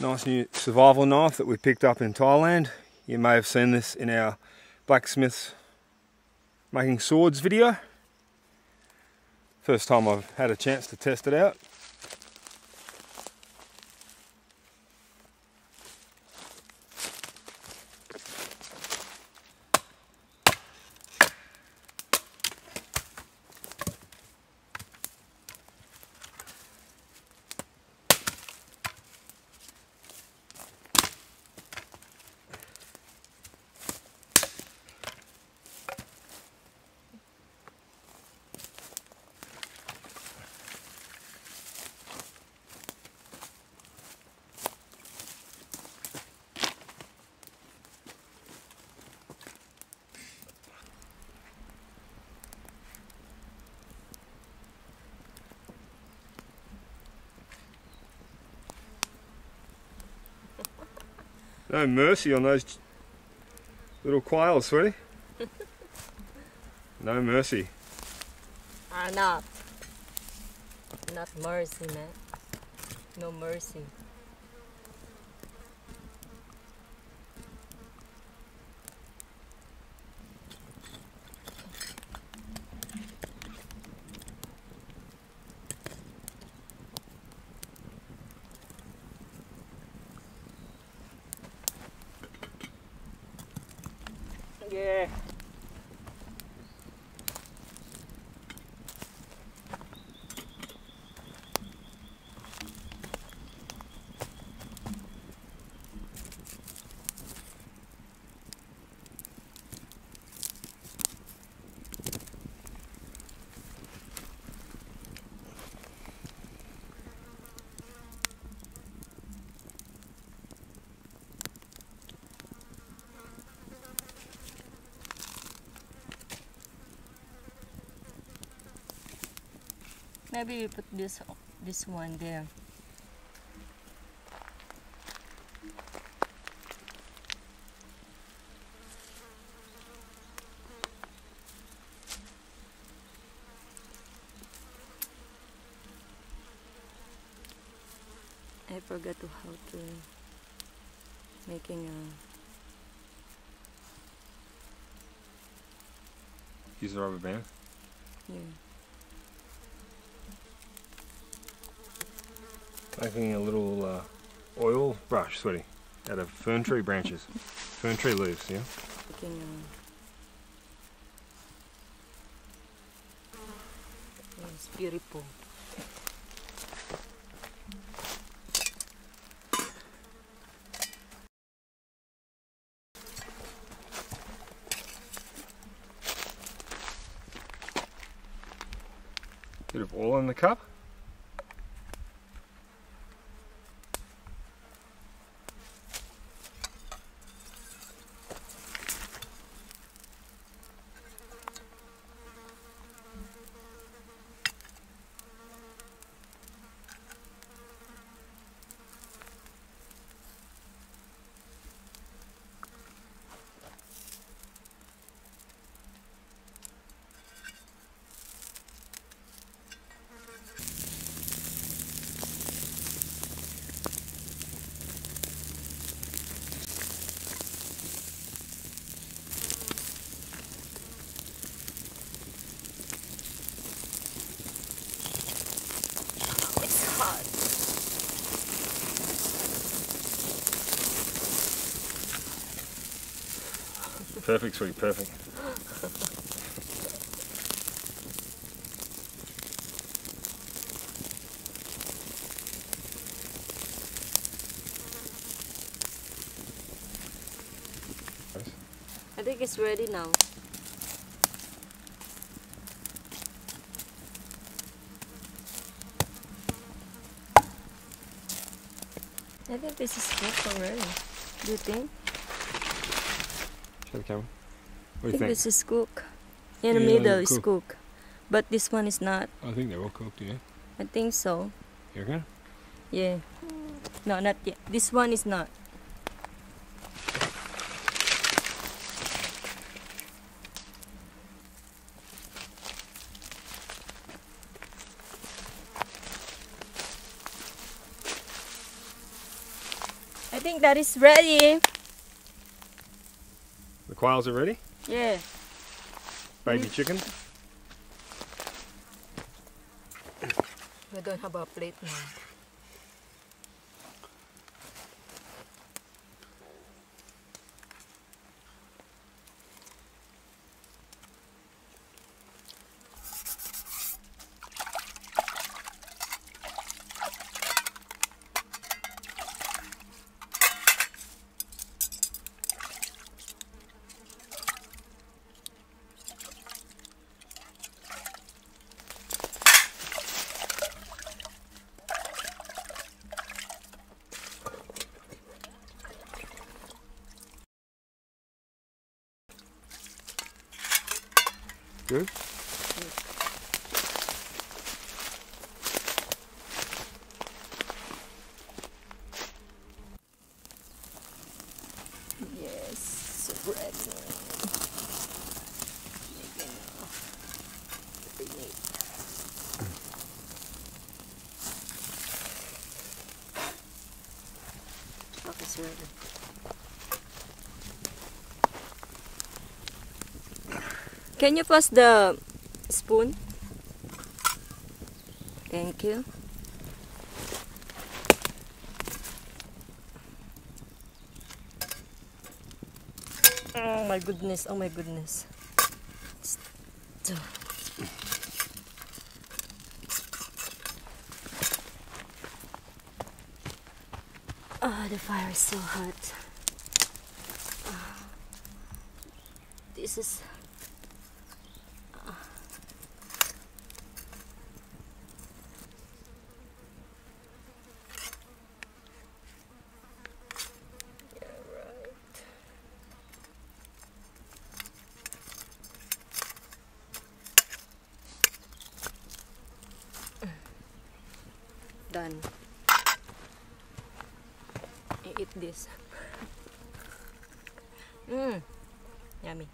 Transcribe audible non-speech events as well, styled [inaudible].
Nice new survival knife that we picked up in Thailand. You may have seen this in our blacksmiths making swords video. First time I've had a chance to test it out. No mercy on those little quails, sweetie. [laughs] no mercy. Not. Not mercy, man. No mercy. Yeah. Maybe you put this this one there. I forgot to how to making a Use the rubber band. yeah. Making a little uh, oil brush, sweetie, out of fern tree branches. Fern tree leaves, yeah? Yes, beautiful. Bit of oil in the cup. Perfect, sweetie, perfect. I think it's ready now. I think this is cooked already. Do you think? Camera. What do I you think this is cooked. In the Yeah, middle is cooked. cooked. But this one is not. I think they're all cooked, yeah. I think so. You reckon? Yeah. No, not yet. This one is not. I think that is ready. The quails are ready. Yeah. Baby mm. chicken. We don't have a plate now. Good. Yes, ready. It's ready. Can you pass the spoon? Thank you. Oh my goodness, oh my goodness. Ah, the fire is so hot. Ah. This is Done. I eat this. Mmm, [laughs] yummy.